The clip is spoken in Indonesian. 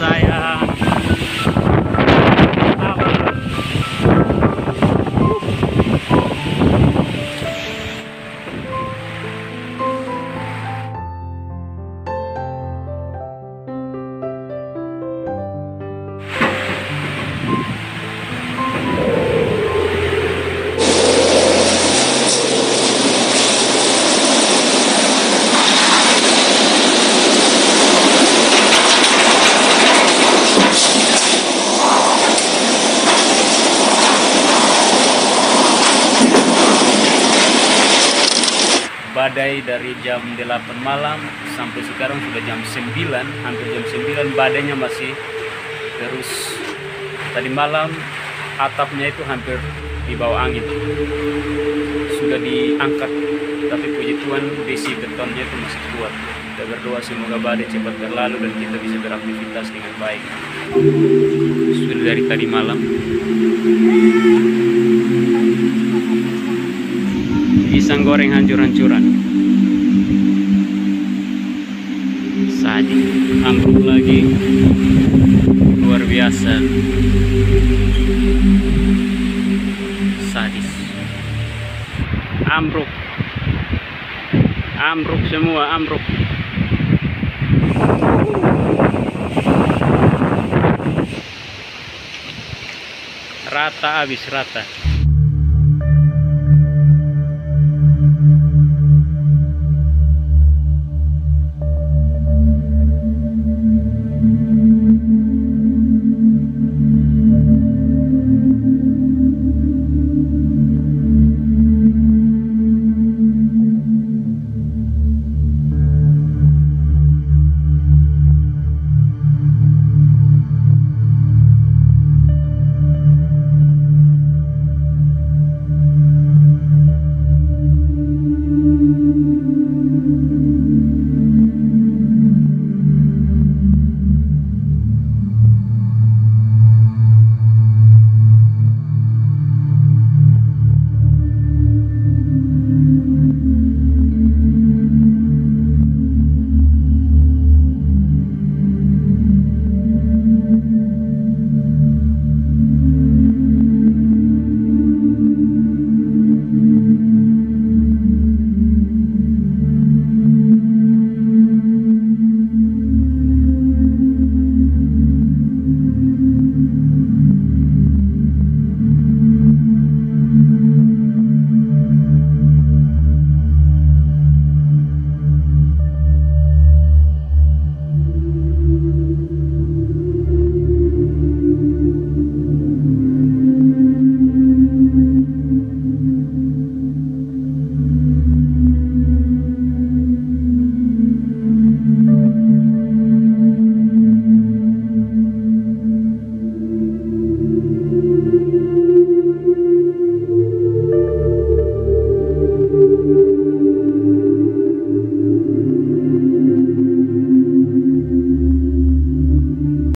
I. Uh, badai dari jam 8 malam sampai sekarang sudah jam 9 hampir jam 9 badainya masih terus. Tadi malam atapnya itu hampir di bawah angin. Sudah diangkat tapi puji Tuhan besi betonnya itu masih kuat. Kita berdoa semoga badai cepat berlalu dan kita bisa beraktivitas dengan baik. Sudah dari tadi malam pisang goreng hancur-hancuran. Sadi ambruk lagi. Luar biasa. Sadis. Ambruk. Ambruk semua ambruk. Rata habis rata